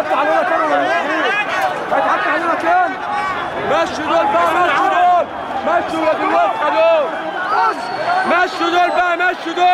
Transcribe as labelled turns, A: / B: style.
A: هيتحط علينا علينا مشوا دول بقى مشوا دول. مشوا دول مشوا دول بقى مشوا دول.